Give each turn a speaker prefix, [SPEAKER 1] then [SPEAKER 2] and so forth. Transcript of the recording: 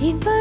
[SPEAKER 1] Even